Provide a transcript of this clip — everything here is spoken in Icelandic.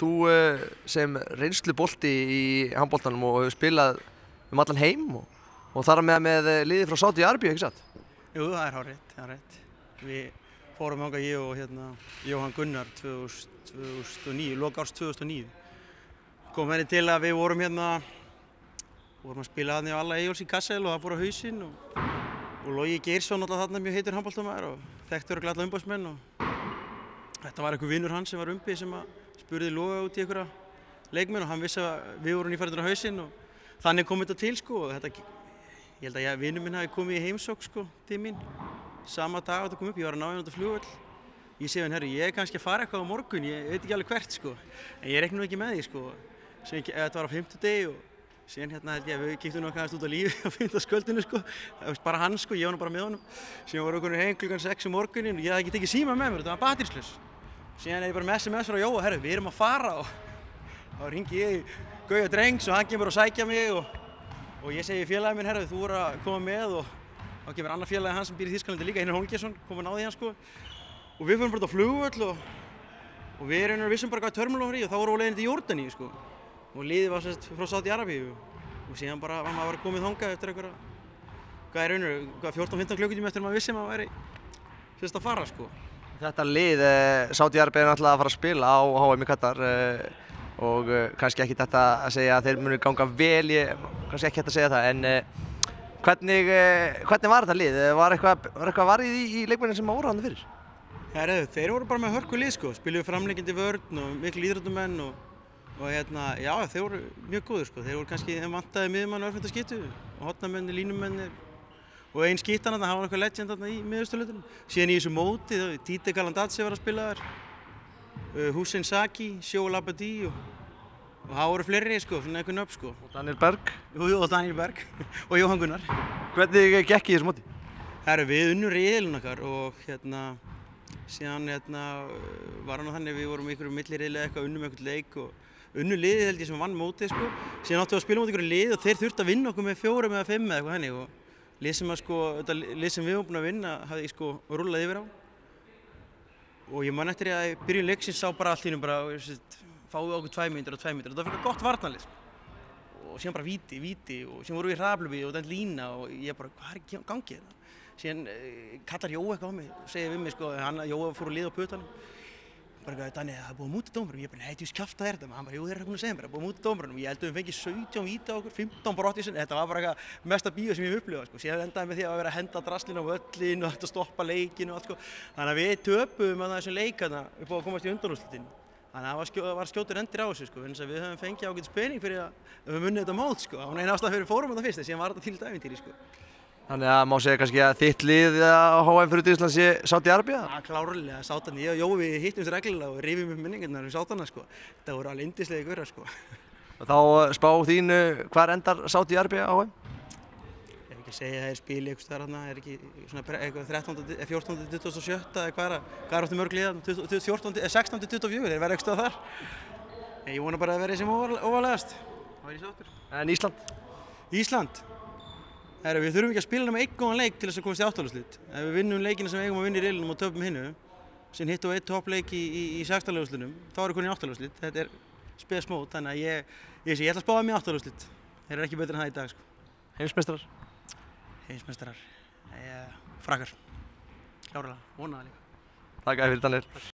þú uh, sem reynslu bolti í handbóltanum og hefur spilað um allan heim og, og þar með með liði frá Sáti Arbjö, ekki satt? Jú, það er hárétt, það er rétt. Við fórum ánga ég og hérna, Jóhann Gunnar 2000, 2009, loka árs 2009. Kom henni til að við vorum hérna, vorum að spila aðni á alla Egil's í Kassel og það fór á hausinn og, og Lógi Geirsson alltaf þarna mjög heitur handbóltamæður og þekktur og glalla umbásmenn og þetta var einhver vinnur hans sem var umbi sem að spurði Lóga út í einhverja leikmenn og hann vissi að við vorum nýfæriður á hausinn og þannig kom þetta til sko og þetta, ég held að vinnur minn hafi komið í heimsók sko til mín. Sama dag að þetta kom upp, ég var að ná á flugvöld ég segi hann, herru, ég er kannski að fara eitthvað á morgun, ég veit ekki alveg hvert sko en ég rekna nú ekki með því sko. Sem þetta var á 50 degi og síðan hérna held ég að við kíktum náttúrulega út á lífi á 50 sköldinu sko, bara hann sko, ég var nú bara með honum. Síðan voru okkur heim klukkan 6 um morgunin og ég hafði ekki tekið síma með mér, þetta var batíslös síðan er ég bara með SMS frá Jóa, herru, við erum að fara. Og þá ringi ég Gauja Drengs og hann kemur og sækja mig og, og ég segi félagin minn, herru, þú voru að koma með. Og þá kemur annar félagi hans sem býr í Þísklandi líka, Einar Holmgjesson, kom að náði hann sko. Og við fyrir bara á flugvöll og, og við erum vissum bara hvað törmulum frí og þá vorum við leiðin til Jórdaníu sko. Og liðið var sérst frá Sáti Arabíu. Og síðan bara var maður komið þangað eftir einhverja hvað er raunir, hvað 14-15 klukkutími eftir maður vissi maður væri sérst að fara sko Þetta lið, eh, Sáti Arbið er náttúrulega að fara að spila á HM í Katar eh, og eh, kannski ekki þetta að segja að þeir munu ganga vel, ég, kannski ekki þetta að segja það, en eh, hvernig, eh, hvernig var þetta lið? Var eitthvað, var eitthvað varðið í, í leikmennin sem voru hann fyrir? Herðu, þeir voru bara með hörku lið sko, spiluðu framleikindi vörn og miklu íðröndumenn og, og hérna, já þeir voru mjög góður sko, þeir voru kannski, þeim vantaði miðjumann og örfenda skýtu, hotnamenni, línumenni og einn skýttan þarna, hann var eitthvað legend þarna í miðausturlutunum. Síðan í þessu móti, Tite Galandadze var að spila þar, uh, Hussein Saki, Sjó Labadí og, og það voru fleiri sko, svona einhvern upp sko. Og Daniel Berg. Jú, og Daniel Berg og Jóhann Gunnar. Hvernig gekk í þessu móti? Herru, við unnum riðilinn okkar og hérna, síðan hérna, var hann á þannig við vorum í einhverju milliriðli eitthvað unnum einhvern leik og unnu liðið held ég sem vann mótið sko. Síðan áttum við að spila mot einhverju lið og þeir þurfti að vinna okkur með fjórum eða fimm eða eitthvað henni og lið sem, að, sko, sem við höfum búin að vinna hafði sko rúlað yfir á og ég man eftir að byrjun leiksins sá bara allt í hennum bara fáið okkur tvæ mínútur og tvæ mínútur og það fyrir gott varnalið sko. og síðan bara víti, víti og síðan vorum við í hraðblöfi og den lína og ég bara, hvað er í gangi þetta? Síðan eh, kallar Jóa eitthvað á mig og segir við mig sko, hann Jóa fór að liða á putanum bara eitthvað, Danni, það er búið að múta dómurum ég bara, nei, þú skjáft það er þetta hann bara, jú, þeir eru búin að segja mér, það er búið að múta dómurum ég held að við fengið 17 víti á okkur, 15 brottísin þetta var bara eitthvað mesta bíó sem ég hef upplifað sko. síðan endaði með því að vera að henda draslinn á völlin og þetta stoppa leikin og allt sko. þannig að við töpum að þessum leikana upp á að komast í undanúslutin þannig að það var, skjó, var skjótur endir á þessu sko, við höfum fengið ágætis pening fyrir að við munið þetta mót sko. það var eina ástæða fyrir fórum þetta fyrst en síðan var þetta til dæfintýri sko. Þannig að má segja kannski að þitt lið á HM fyrir Íslands sé Sáti Arbið? Já, klárlega, Sátan, ég og Jói við hittumst reglulega og rifjum upp minningarnar um Sátana sko. Þetta voru alveg indislega ykkur sko. Og þá spá þínu, hvar endar Sáti Arbið á HM? Ég hef ekki að segja að það er spil eitthvað þar hana, er ekki svona eitthvað 13, 14, 27 eða hvað er, hvað er áttu mörg liðan, 14, 16, 24, þeir verða eitthvað þar. Ég vona bara að vera sem ofalegast. En Heru, við þurfum ekki að spila nema einn góðan leik til þess að komast í áttalúslit. Ef við vinnum leikina sem við eigum að vinna í reilunum og töfum hinnu, sem hitt og eitt toppleik í, í, í sextalagúslinum, þá erum við konið í áttalúslit. Þetta er spes mót, þannig að ég, ég, ég ætla að spáða mig í áttalúslit. Þeir eru ekki betur en það í dag. Sko. Heimsmeistarar? Heimsmeistarar. Frakar. Klárlega, vonaða líka. Takk fyrir Daniel.